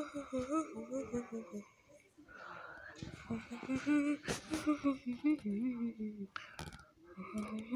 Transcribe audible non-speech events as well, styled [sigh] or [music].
Mm-hmm. [laughs]